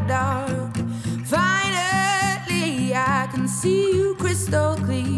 the dark. Finally, I can see you crystal clear.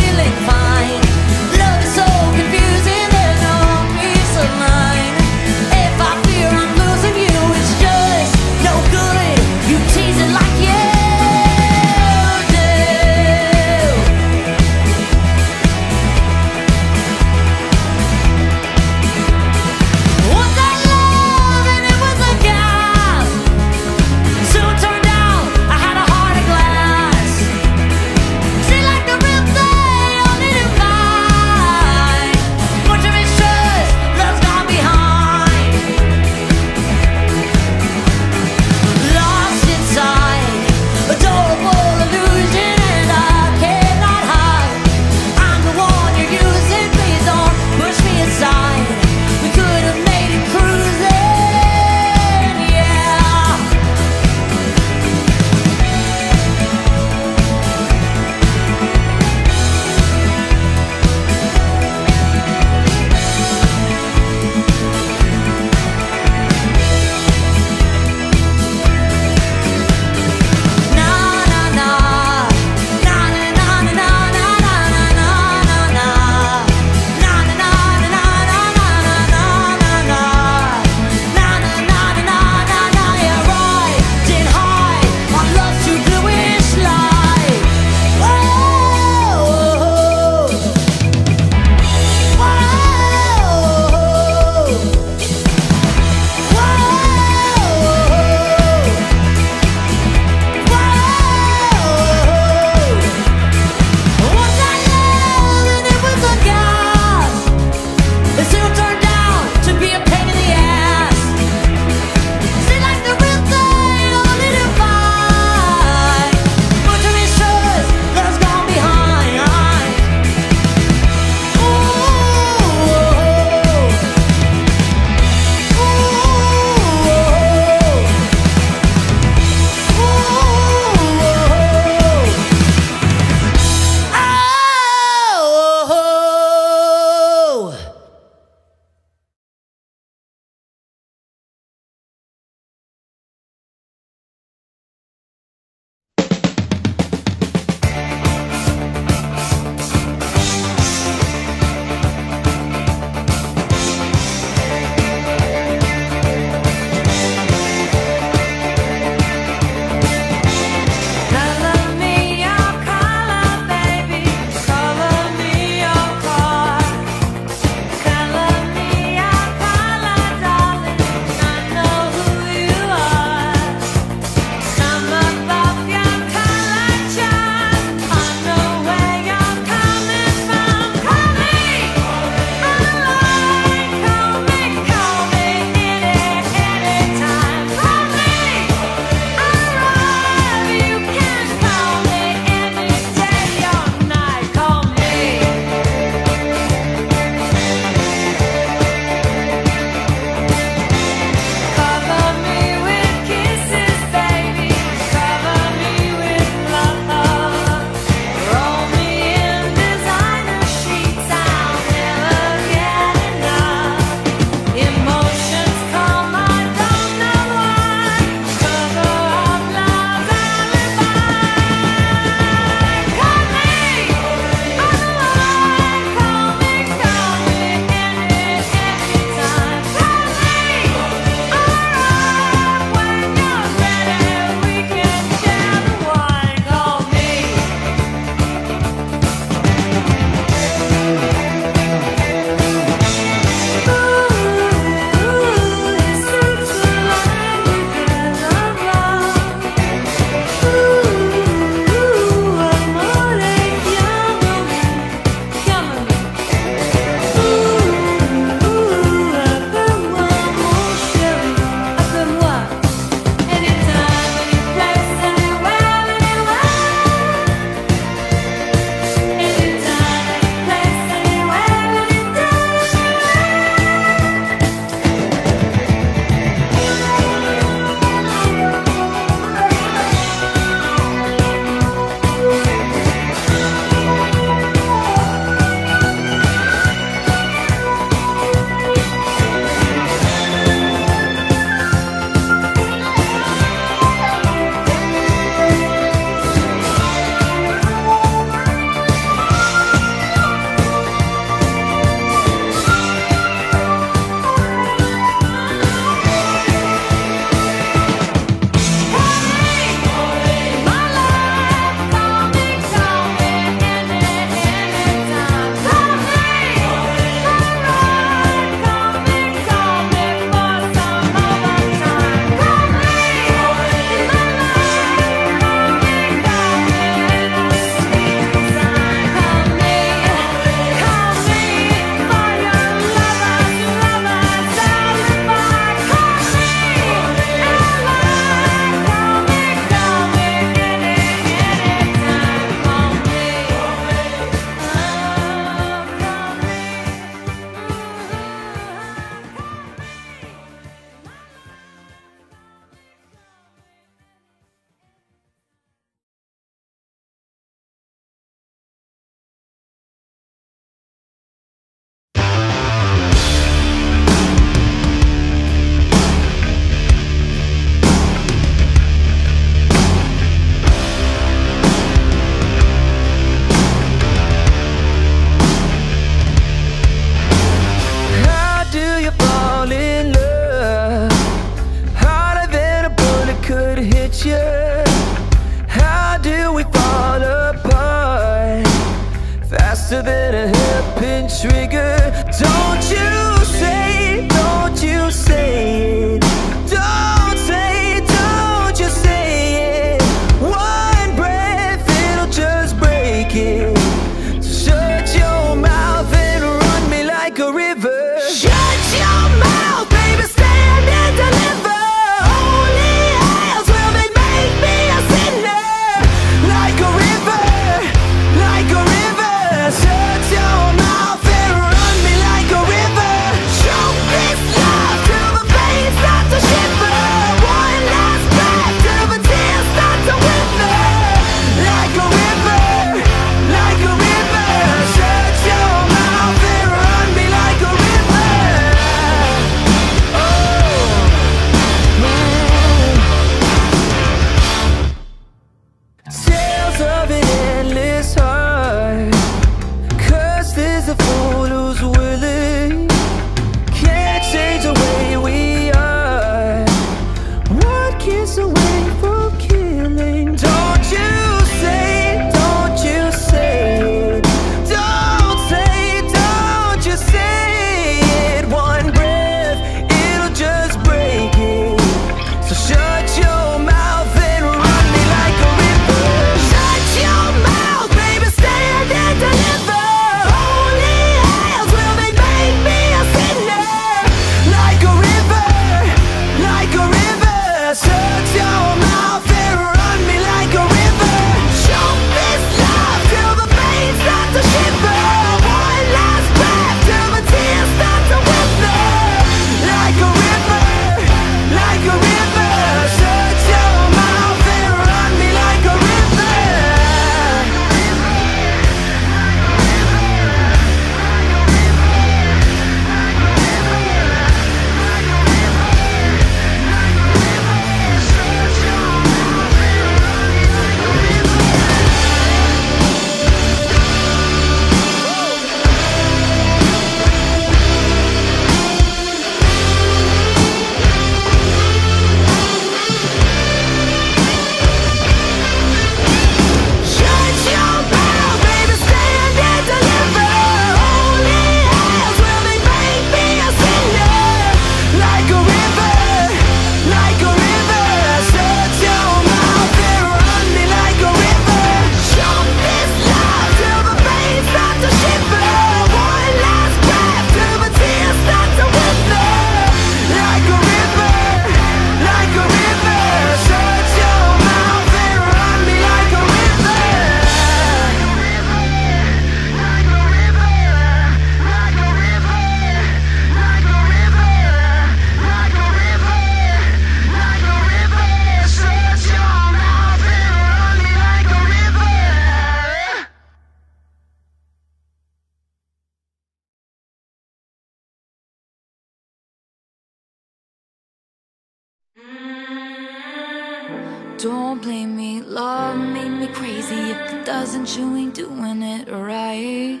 love made me crazy. If it doesn't, you ain't doing it right.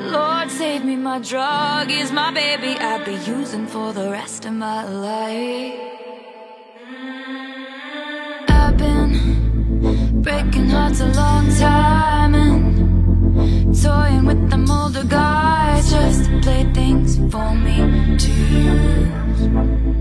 Lord, save me, my drug is my baby. I'll be using for the rest of my life. I've been breaking hearts a long time and toying with them older guys just to play things for me to use.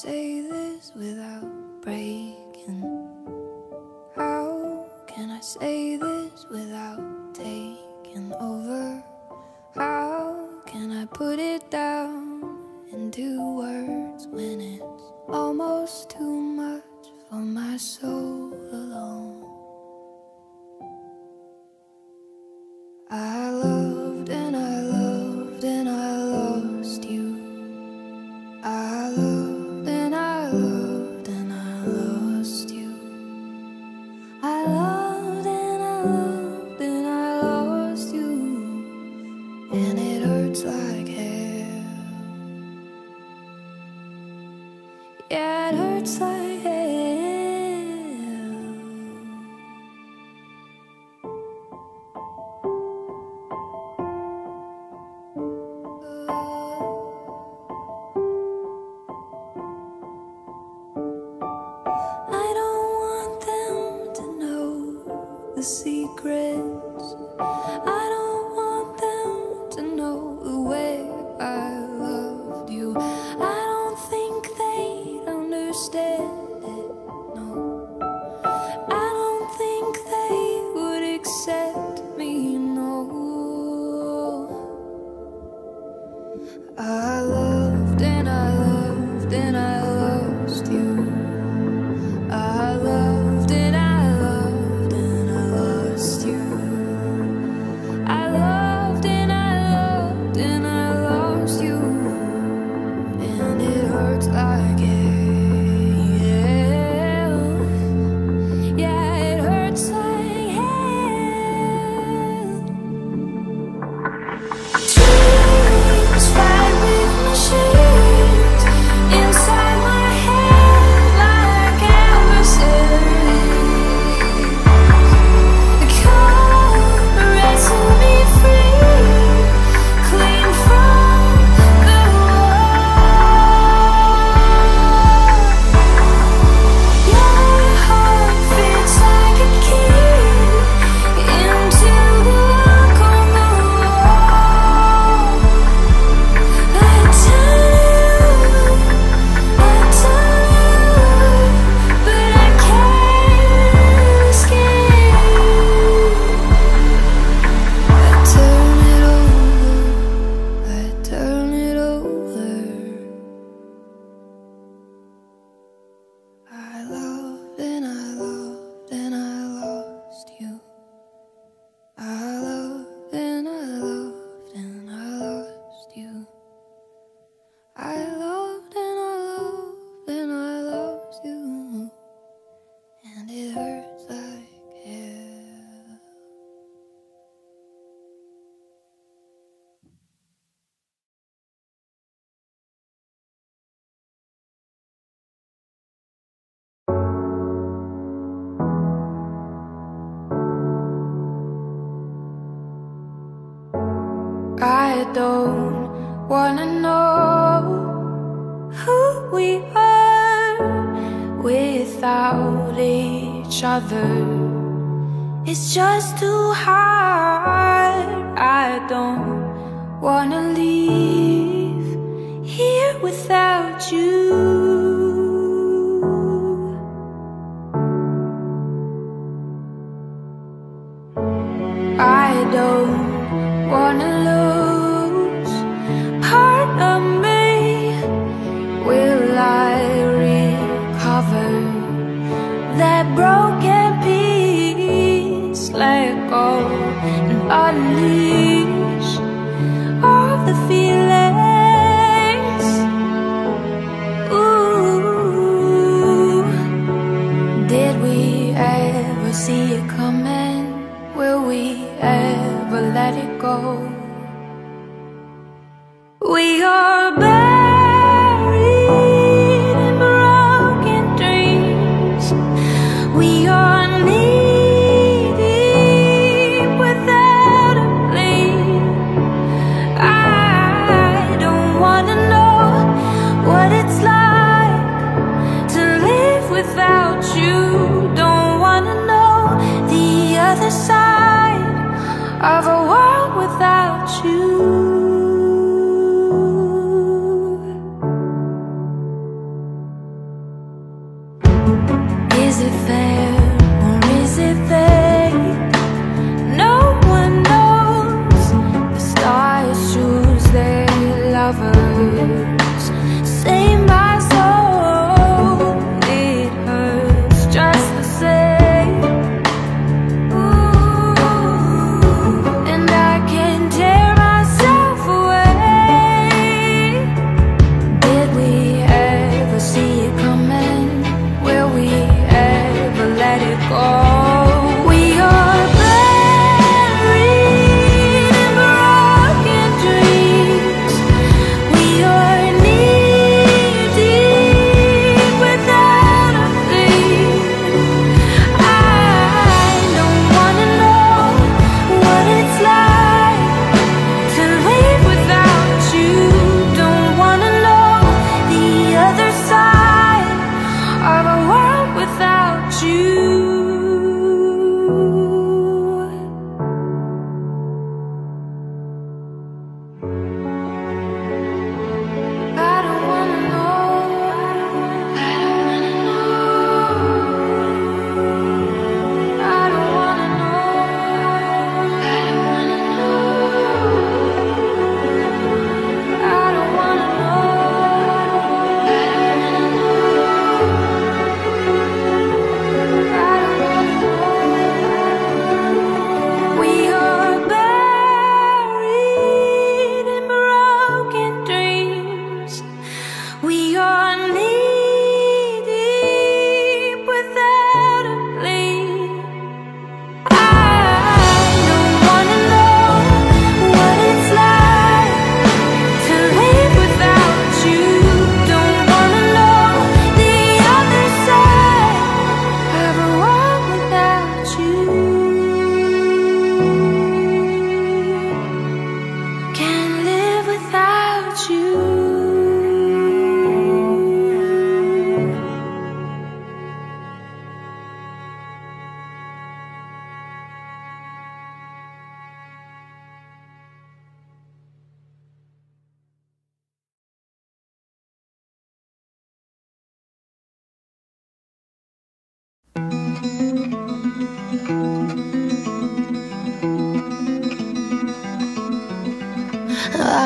Say this without breaking? each other. It's just too hard. I don't wanna unleash all the feelings. Ooh, did we ever see it coming? Will we ever let it go?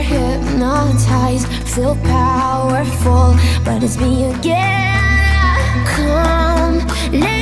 hypnotized Feel powerful But it's me again. Come,